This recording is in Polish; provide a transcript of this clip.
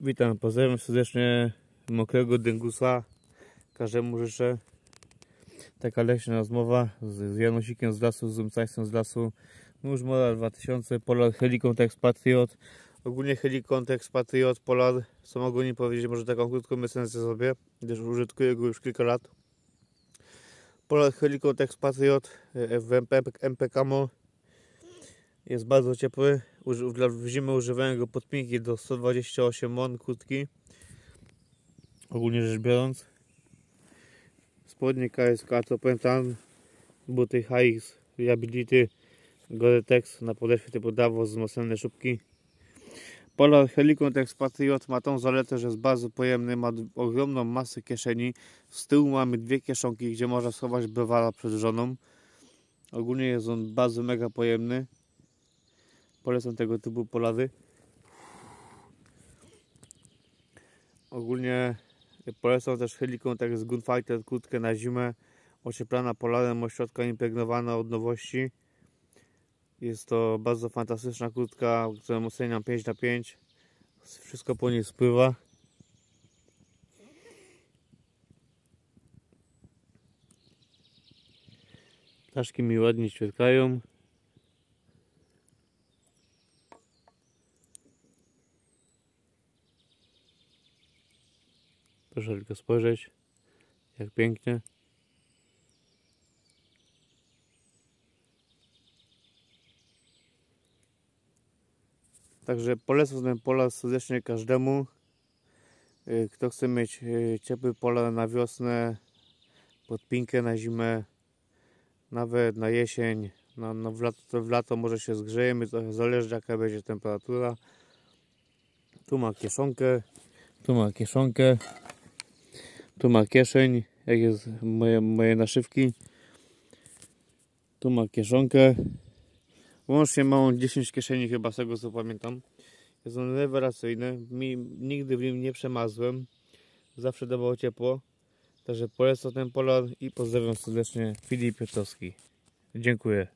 Witam, pozdrawiam serdecznie mokrego dyngusa. Każdemu życzę. Taka leśna rozmowa z, z Janusikiem z lasu, z Zumcajsem z lasu. Nóż Moral 2000, Polar Helicontex Patriot. Ogólnie Helicontex Patriot, Polar są ogólnie powiedzieć może taką krótką esencję sobie, gdyż użytkuję go już kilka lat. Polar Helicontex Patriot e, w MP, MP Camo jest bardzo ciepły. Dla w zimę używałem go podpinki do 128 mon krótki. Ogólnie rzecz biorąc. Spodnie KSK to pamiętam. Buty HX Reliability Gore-Tex na podeszwie typu Davos wzmocnione szubki. Polar Helicontex Patriot ma tą zaletę, że jest bardzo pojemny, ma ogromną masę kieszeni. Z tyłu mamy dwie kieszonki, gdzie można schować browara przed żoną. Ogólnie jest on bardzo mega pojemny. Polecam tego typu polady. Ogólnie polecam też Helicontex Gunfighter krótkę na zimę. Ocieplana polarem, ośrodka impregnowana od nowości. Jest to bardzo fantastyczna krótka, którą oceniam 5 na 5. Wszystko po niej spływa. Ptaszki mi ładnie ćwierkają. Proszę tylko spojrzeć, jak pięknie. Także polecam ten polar serdecznie każdemu. Y, Kto chce mieć y, ciepły polar na wiosnę, podpinkę na zimę, nawet na jesień, na, na w, lato, to w lato może się zgrzejemy, trochę zależy jaka będzie temperatura. Tu ma kieszonkę, tu ma kieszonkę, tu ma kieszeń, jak jest moje, moje naszywki. Tu ma kieszonkę. Łącznie ma on 10 kieszeni chyba z tego co pamiętam. Jest on rewelacyjny. Mi, nigdy w nim nie przemazłem. Zawsze dawało ciepło. Także polecam ten polar i pozdrawiam serdecznie Filip Piotrowski. Dziękuję.